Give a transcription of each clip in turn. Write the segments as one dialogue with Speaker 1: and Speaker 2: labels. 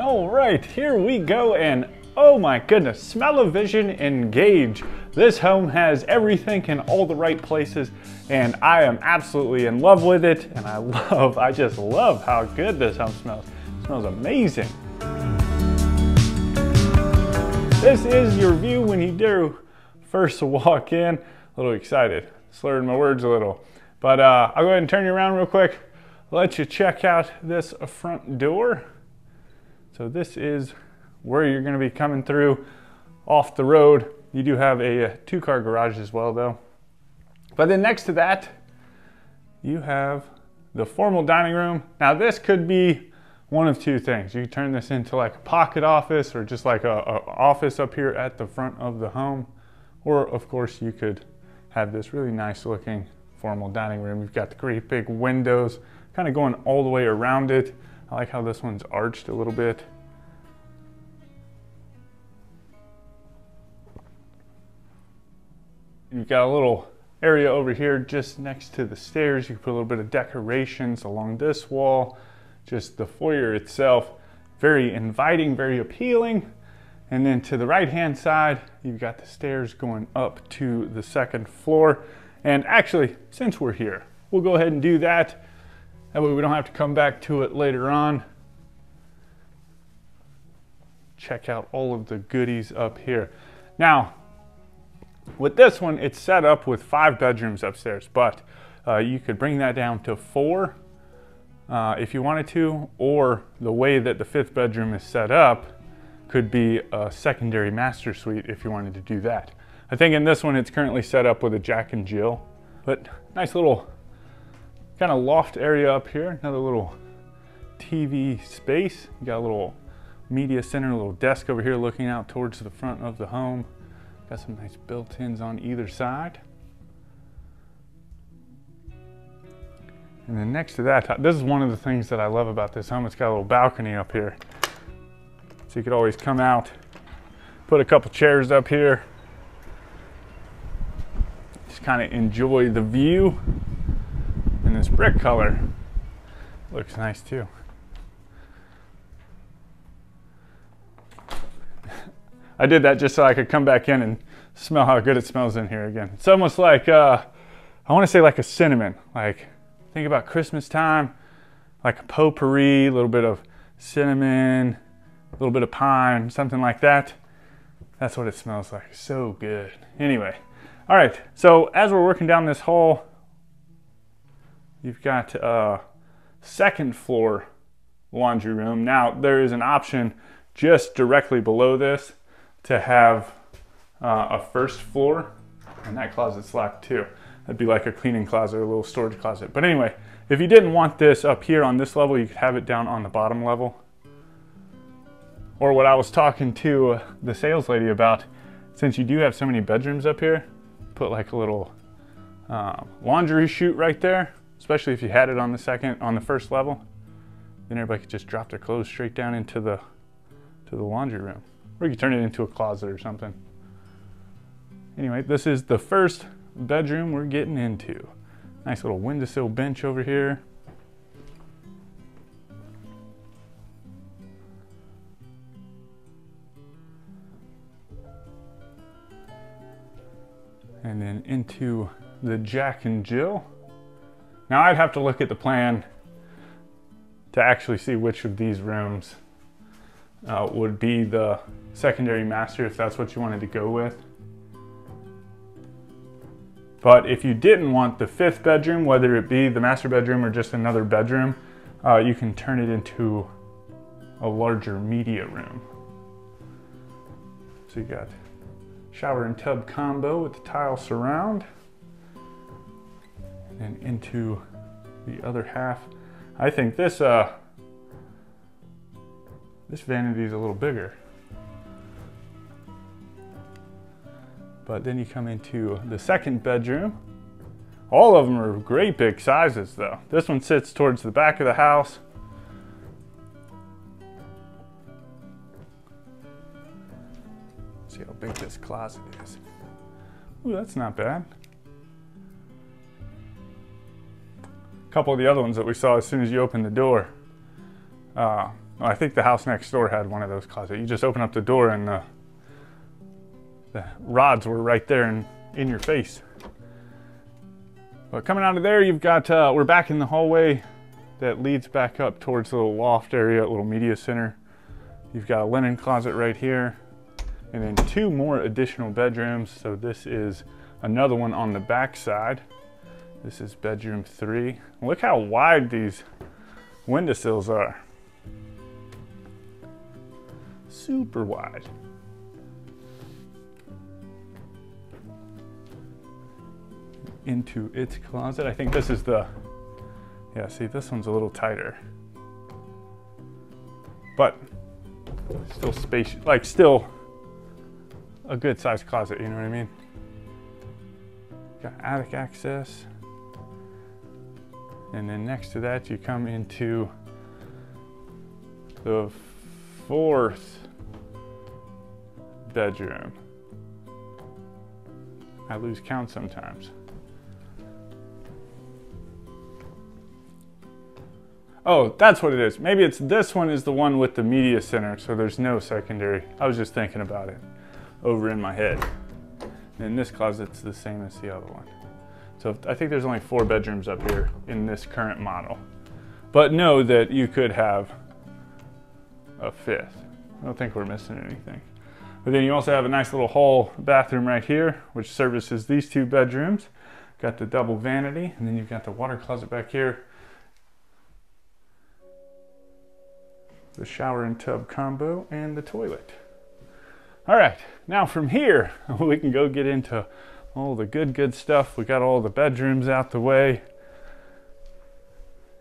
Speaker 1: All right, here we go, and oh my goodness, smell-o-vision engage. This home has everything in all the right places, and I am absolutely in love with it, and I love, I just love how good this home smells. It smells amazing. This is your view when you do first walk in. A little excited, slurred my words a little. But uh, I'll go ahead and turn you around real quick, let you check out this front door. So this is where you're gonna be coming through off the road. You do have a, uh, a two car garage as well though. But then next to that, you have the formal dining room. Now this could be one of two things. You turn this into like a pocket office or just like a, a office up here at the front of the home. Or of course you could have this really nice looking formal dining room. You've got the great big windows kind of going all the way around it. I like how this one's arched a little bit. You've got a little area over here just next to the stairs. You can put a little bit of decorations along this wall. Just the foyer itself, very inviting, very appealing. And then to the right hand side, you've got the stairs going up to the second floor. And actually, since we're here, we'll go ahead and do that. That way we don't have to come back to it later on. Check out all of the goodies up here. Now, with this one, it's set up with five bedrooms upstairs, but uh, you could bring that down to four uh, if you wanted to, or the way that the fifth bedroom is set up could be a secondary master suite if you wanted to do that. I think in this one, it's currently set up with a Jack and Jill, but nice little kind of loft area up here, another little TV space. You got a little media center, a little desk over here looking out towards the front of the home. Got some nice built-ins on either side. And then next to that, this is one of the things that I love about this home. It's got a little balcony up here. So you could always come out, put a couple chairs up here. Just kind of enjoy the view this brick color looks nice too. I did that just so I could come back in and smell how good it smells in here again. It's almost like, uh, I want to say like a cinnamon. Like, think about Christmas time, like a potpourri, a little bit of cinnamon, a little bit of pine, something like that. That's what it smells like. So good. Anyway, all right. So as we're working down this hall, You've got a second floor laundry room. Now there is an option just directly below this to have uh, a first floor and that closet's locked too. That'd be like a cleaning closet a little storage closet. But anyway, if you didn't want this up here on this level, you could have it down on the bottom level. Or what I was talking to uh, the sales lady about, since you do have so many bedrooms up here, put like a little uh, laundry chute right there especially if you had it on the second, on the first level, then everybody could just drop their clothes straight down into the, to the laundry room. Or you could turn it into a closet or something. Anyway, this is the first bedroom we're getting into. Nice little windowsill bench over here. And then into the Jack and Jill. Now I'd have to look at the plan to actually see which of these rooms uh, would be the secondary master if that's what you wanted to go with. But if you didn't want the fifth bedroom, whether it be the master bedroom or just another bedroom, uh, you can turn it into a larger media room. So you got shower and tub combo with the tile surround and into the other half. I think this uh, this vanity is a little bigger. But then you come into the second bedroom. All of them are great big sizes though. This one sits towards the back of the house. See how big this closet is. Ooh, that's not bad. Couple of the other ones that we saw as soon as you opened the door. Uh, I think the house next door had one of those closets. You just open up the door and the, the rods were right there in, in your face. But coming out of there, you've got, uh, we're back in the hallway that leads back up towards the little loft area, little media center. You've got a linen closet right here, and then two more additional bedrooms. So this is another one on the back side. This is bedroom three. Look how wide these windowsills are. Super wide. Into its closet. I think this is the, yeah, see, this one's a little tighter. But still spacious, like still a good sized closet, you know what I mean? Got attic access. And then next to that, you come into the fourth bedroom. I lose count sometimes. Oh, that's what it is. Maybe it's this one is the one with the media center, so there's no secondary. I was just thinking about it over in my head. And this closet's the same as the other one. So I think there's only four bedrooms up here in this current model. But know that you could have a fifth. I don't think we're missing anything. But then you also have a nice little hall bathroom right here, which services these two bedrooms. Got the double vanity, and then you've got the water closet back here. The shower and tub combo, and the toilet. All right, now from here, we can go get into all the good, good stuff. We got all the bedrooms out the way.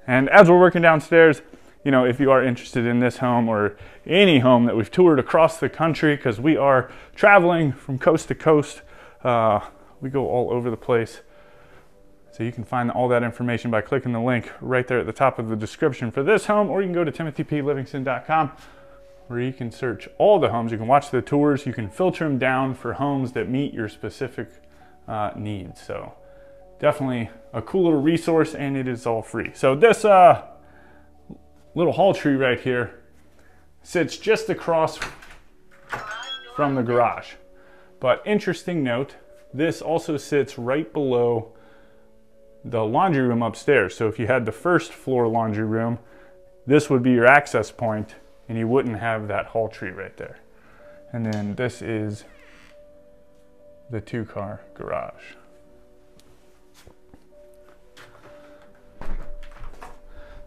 Speaker 1: And as we're working downstairs, you know, if you are interested in this home or any home that we've toured across the country, because we are traveling from coast to coast, uh, we go all over the place. So you can find all that information by clicking the link right there at the top of the description for this home, or you can go to timothyplivingston.com where you can search all the homes. You can watch the tours. You can filter them down for homes that meet your specific uh, needs. So definitely a cool little resource and it is all free. So this uh, little hall tree right here sits just across from the garage. But interesting note, this also sits right below the laundry room upstairs. So if you had the first floor laundry room, this would be your access point and you wouldn't have that hall tree right there. And then this is the two car garage.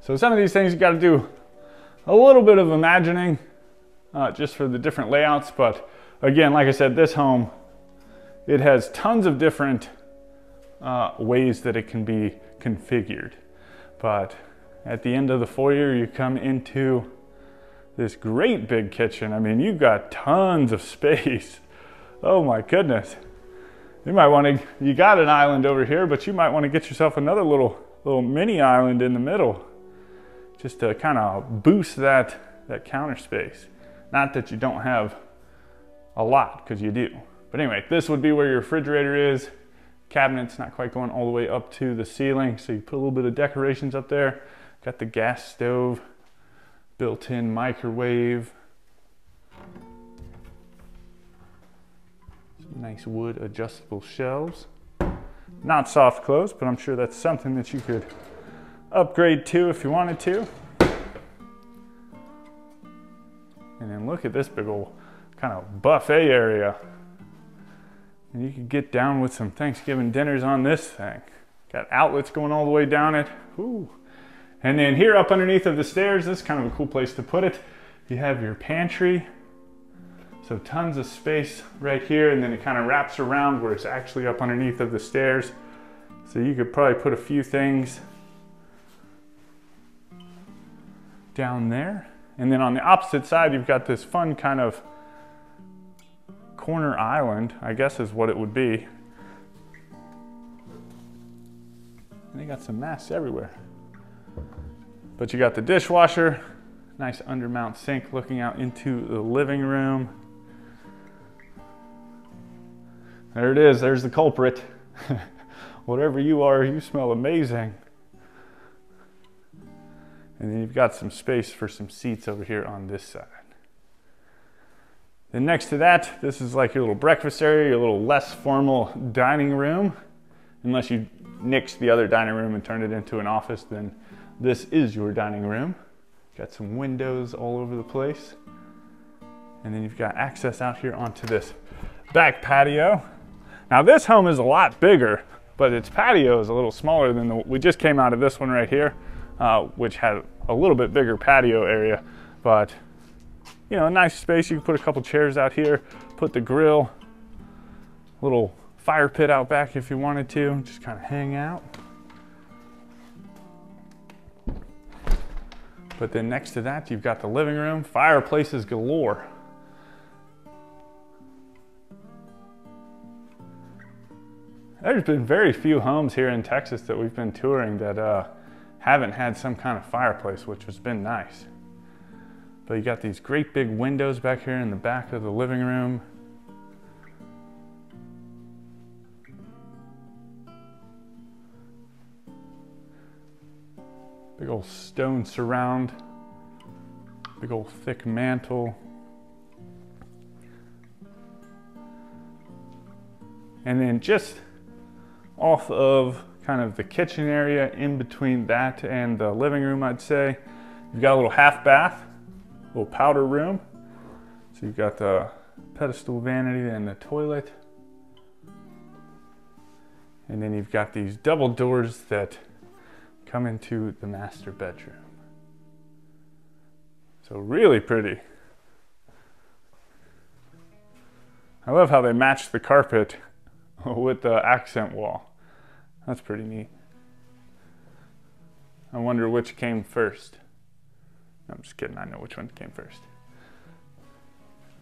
Speaker 1: So some of these things you got to do a little bit of imagining uh, just for the different layouts. But again, like I said, this home, it has tons of different uh, ways that it can be configured. But at the end of the foyer, you come into this great big kitchen. I mean, you've got tons of space. Oh my goodness. You might want to, you got an island over here, but you might want to get yourself another little, little mini island in the middle just to kind of boost that, that counter space. Not that you don't have a lot, because you do. But anyway, this would be where your refrigerator is. Cabinet's not quite going all the way up to the ceiling, so you put a little bit of decorations up there. Got the gas stove built-in microwave. Nice wood adjustable shelves. Not soft close, but I'm sure that's something that you could upgrade to if you wanted to. And then look at this big old kind of buffet area. And you could get down with some Thanksgiving dinners on this thing. Got outlets going all the way down it. Ooh. And then here up underneath of the stairs, this is kind of a cool place to put it. You have your pantry. So tons of space right here and then it kind of wraps around where it's actually up underneath of the stairs. So you could probably put a few things down there. And then on the opposite side, you've got this fun kind of corner island, I guess is what it would be. And they got some masks everywhere. But you got the dishwasher, nice undermount sink looking out into the living room. There it is, there's the culprit. Whatever you are, you smell amazing. And then you've got some space for some seats over here on this side. Then next to that, this is like your little breakfast area, your little less formal dining room. Unless you nixed the other dining room and turned it into an office, then this is your dining room. Got some windows all over the place. And then you've got access out here onto this back patio. Now this home is a lot bigger, but its patio is a little smaller than the, we just came out of this one right here, uh, which had a little bit bigger patio area, but you know, a nice space. You can put a couple chairs out here, put the grill, little fire pit out back if you wanted to, just kind of hang out. But then next to that, you've got the living room, fireplaces galore. There's been very few homes here in Texas that we've been touring that uh, haven't had some kind of fireplace, which has been nice. But you got these great big windows back here in the back of the living room. Big old stone surround. Big old thick mantle. And then just off of kind of the kitchen area in between that and the living room, I'd say. You've got a little half bath, little powder room. So you've got the pedestal vanity and the toilet. And then you've got these double doors that come into the master bedroom. So really pretty. I love how they match the carpet with the accent wall. That's pretty neat. I wonder which came first. I'm just kidding, I know which one came first.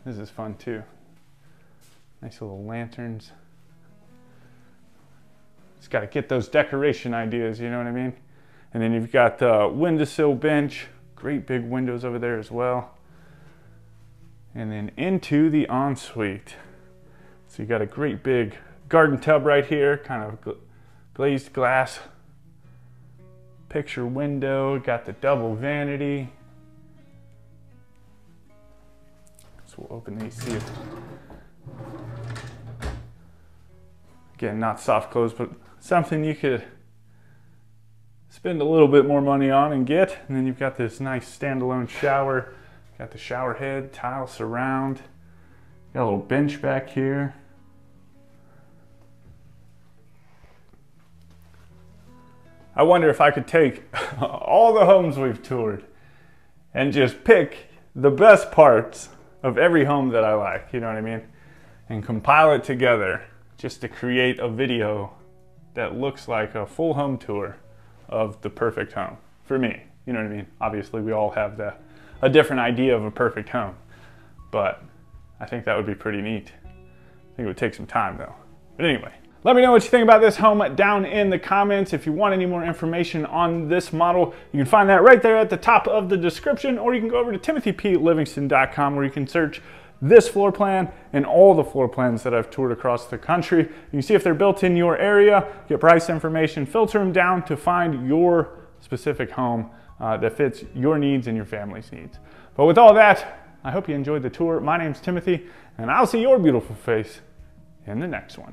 Speaker 1: This is fun too. Nice little lanterns. Just got to get those decoration ideas, you know what I mean? And then you've got the windowsill bench, great big windows over there as well. And then into the ensuite. So you got a great big garden tub right here, kind of glazed glass picture window, got the double vanity. So we'll open these, if, again, not soft close, but something you could spend a little bit more money on and get. And then you've got this nice standalone shower, got the shower head, tile surround, got a little bench back here. I wonder if I could take all the homes we've toured and just pick the best parts of every home that I like, you know what I mean? And compile it together just to create a video that looks like a full home tour of the perfect home for me. You know what I mean? Obviously, we all have the, a different idea of a perfect home, but I think that would be pretty neat. I think it would take some time though. But anyway, let me know what you think about this home down in the comments. If you want any more information on this model, you can find that right there at the top of the description, or you can go over to timothyplivingston.com where you can search this floor plan and all the floor plans that I've toured across the country. You can see if they're built in your area, get price information, filter them down to find your specific home uh, that fits your needs and your family's needs. But with all that, I hope you enjoyed the tour. My name's Timothy, and I'll see your beautiful face in the next one.